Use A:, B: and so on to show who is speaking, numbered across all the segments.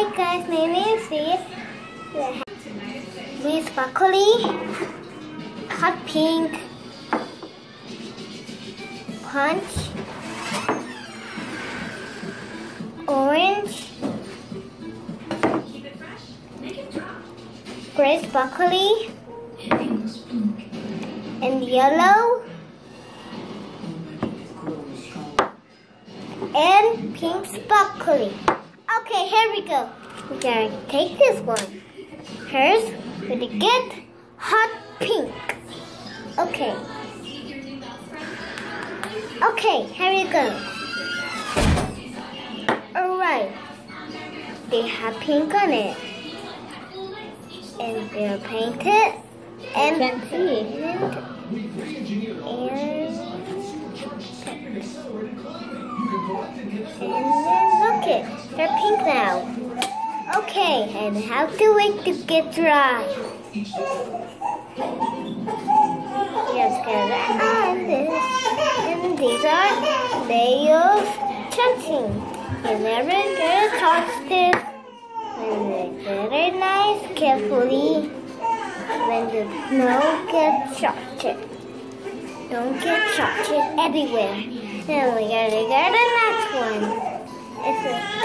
A: Hi guys, my name is. With broccoli, hot pink, punch, orange, grace broccoli, and yellow, and pink broccoli. Okay, here we go. We're gonna take this one. Here's gonna get hot pink. Okay. Okay, here we go. Alright. They have pink on it. And they're painted. And
B: Can.
A: And, and, and. They're pink now. Okay, and how to wait to get dry. Yes. And this, and these are layers chunking. You never gonna touch this. And very nice, carefully. When the snow gets chocolate. Don't get chocolate everywhere. Then we gotta get the next one. It's a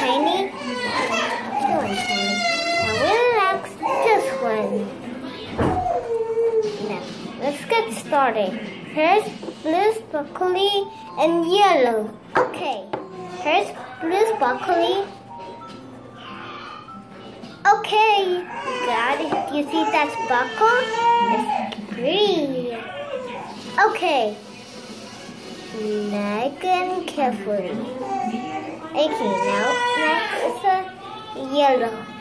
A: started. Here's blue broccoli and yellow. Okay. Here's blue broccoli. Okay, got it. You see that sparkle? It's green. Okay. Now again carefully. Okay, now next is a yellow.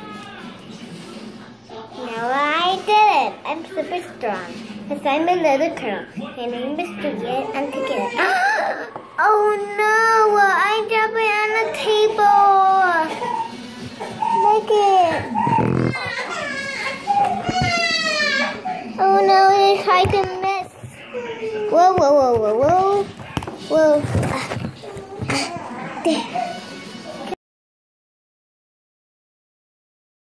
A: I'm super strong. Because I'm a little girl. My name is Juliette. I'm together. oh no! I'm dropping on the table. Look it. Oh no, it's hard to miss. Whoa, whoa, whoa, whoa, whoa. Whoa. Ah, ah, there.